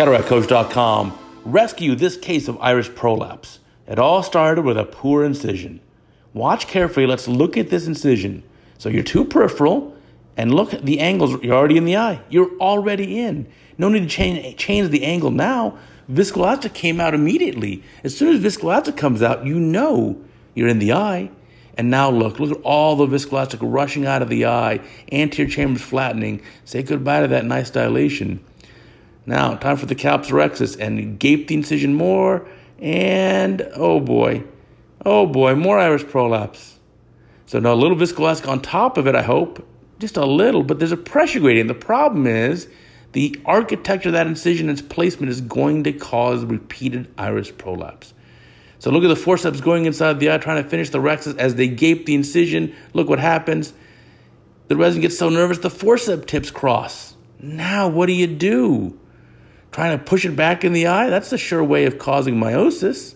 CataractCoach.com rescue this case of iris prolapse. It all started with a poor incision. Watch carefully. Let's look at this incision. So you're too peripheral, and look at the angles. You're already in the eye. You're already in. No need to change, change the angle now. Viscoelastic came out immediately. As soon as viscoelastic comes out, you know you're in the eye. And now look, look at all the viscoelastic rushing out of the eye, anterior chambers flattening. Say goodbye to that nice dilation. Now, time for the capsulorhexis and gape the incision more. And oh boy, oh boy, more iris prolapse. So now a little viscoelastic on top of it, I hope. Just a little, but there's a pressure gradient. The problem is the architecture of that incision and its placement is going to cause repeated iris prolapse. So look at the forceps going inside the eye, trying to finish the rhexis as they gape the incision. Look what happens. The resident gets so nervous, the forceps tips cross. Now, what do you do? Trying to push it back in the eye? That's the sure way of causing miosis.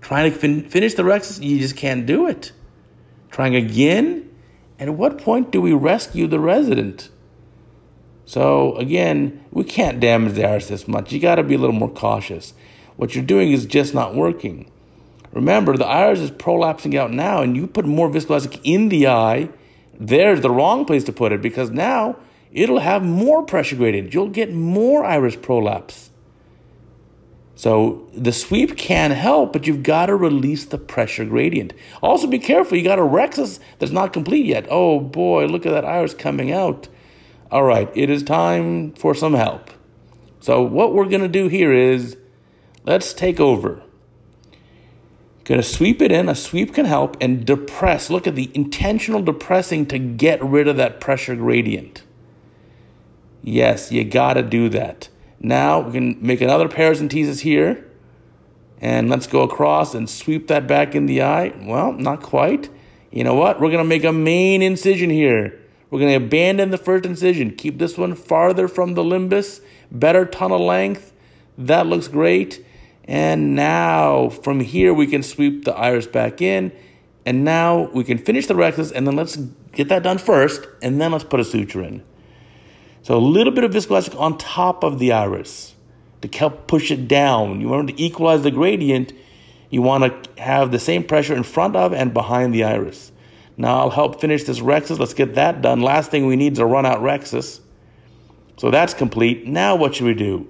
Trying to fin- finish the rhexis? You just can't do it. Trying again? And at what point do we rescue the resident? So, again, we can't damage the iris this much. You got to be a little more cautious. What you're doing is just not working. Remember, the iris is prolapsing out now, and you put more viscoelastic in the eye. There's the wrong place to put it because now it'll have more pressure gradient. You'll get more iris prolapse. So the sweep can help, but you've got to release the pressure gradient. Also, be careful. You got a rhexis that's not complete yet. Oh boy, look at that iris coming out. All right, it is time for some help. So what we're going to do here is let's take over. Going to sweep it in. A sweep can help and depress. Look at the intentional depressing to get rid of that pressure gradient. Yes, you got to do that. Now we can make another paracentesis here. And let's go across and sweep that back in the eye. Well, not quite. You know what? We're going to make a main incision here. We're going to abandon the first incision. Keep this one farther from the limbus. Better tunnel length. That looks great. And now from here, we can sweep the iris back in. And now we can finish the rhexis and then let's get that done first. And then let's put a suture in. So a little bit of viscoelastic on top of the iris to help push it down. You want to equalize the gradient. You want to have the same pressure in front of and behind the iris. Now I'll help finish this rhexis. Let's get that done. Last thing we need is a run out rhexis. So that's complete. Now what should we do?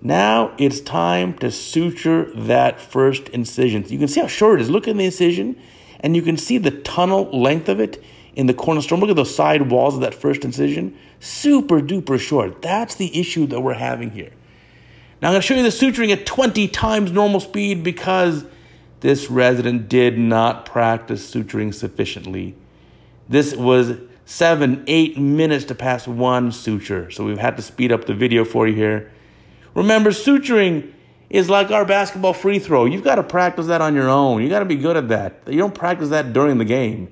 Now it's time to suture that first incision. You can see how short it is. Look at the incision, and you can see the tunnel length of it in the cornerstone. Look at those side walls of that first incision. Super duper short. That's the issue that we're having here. Now I'm going to show you the suturing at 20 times normal speed because this resident did not practice suturing sufficiently. This was seven, eight minutes to pass one suture. So we've had to speed up the video for you here. Remember, suturing is like our basketball free throw. You've got to practice that on your own. You got to be good at that. You don't practice that during the game.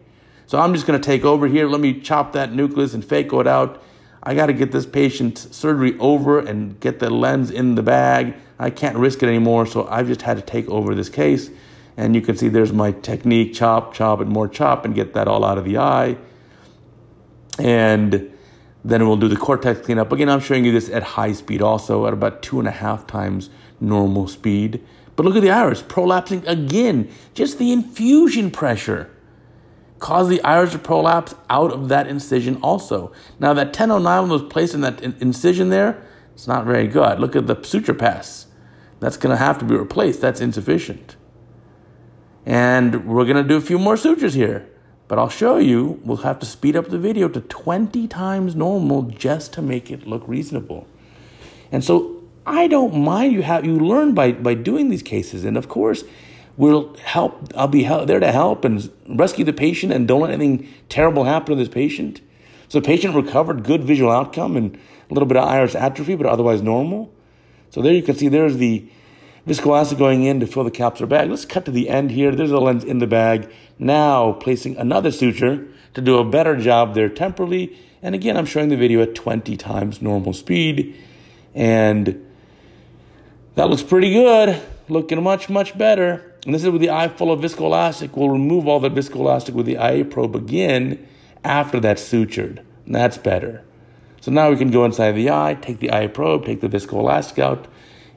So I'm just going to take over here. Let me chop that nucleus and phaco it out. I got to get this patient's surgery over and get the lens in the bag. I can't risk it anymore, so I've just had to take over this case. And you can see there's my technique chop, chop, and more chop, and get that all out of the eye. And then we'll do the cortex cleanup. Again, I'm showing you this at high speed also, at about two and a half times normal speed. But look at the iris, prolapsing again. Just the infusion pressure caused the iris to prolapse out of that incision also. Now that 10-0 nylon was placed in that incision there, it's not very good. Look at the suture pass. That's going to have to be replaced. That's insufficient. And we're going to do a few more sutures here. But I'll show you, we'll have to speed up the video to 20 times normal just to make it look reasonable. And so I don't mind you have you learn by by doing these cases. And of course, we'll help I'll be help, there to help and rescue the patient and don't let anything terrible happen to this patient. So the patient recovered good visual outcome and a little bit of iris atrophy, but otherwise normal. So there you can see there's the viscoelastic going in to fill the capsular bag. Let's cut to the end here. There's a lens in the bag. Now placing another suture to do a better job there temporally. And again, I'm showing the video at 20 times normal speed. And that looks pretty good. Looking much, much better. And this is with the eye full of viscoelastic. We'll remove all the viscoelastic with the IA probe again after that's sutured. And that's better. So now we can go inside the eye, take the eye probe, take the viscoelastic out,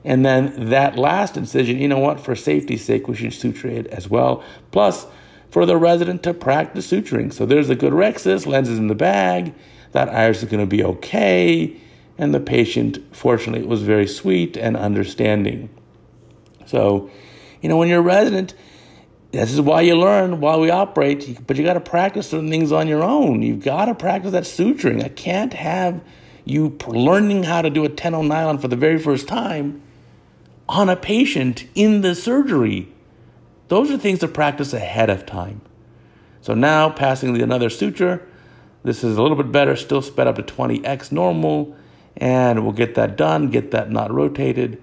and then that last incision, you know what, for safety's sake, we should suture it as well. Plus, for the resident to practice suturing. So there's a good rhexis, lenses in the bag, that iris is going to be okay. And the patient, fortunately, was very sweet and understanding. So, you know, when you're a resident, this is why you learn while we operate, but you got to practice certain things on your own. You've got to practice that suturing. I can't have you learning how to do a 10 nylon for the very first time on a patient in the surgery. Those are things to practice ahead of time. So now, passing the another suture, this is a little bit better, still sped up to 20x normal, and we'll get that done, get that knot rotated.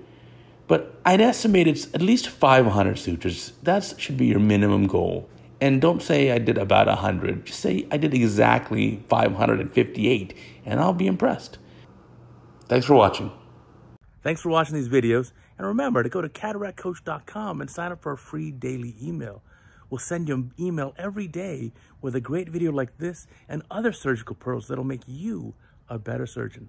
But I'd estimate it's at least 500 sutures. That should be your minimum goal. And don't say I did about 100. Just say I did exactly 558, and I'll be impressed. Thanks for watching. Thanks for watching these videos. And remember to go to cataractcoach.com and sign up for a free daily email. We'll send you an email every day with a great video like this and other surgical pearls that'll make you a better surgeon.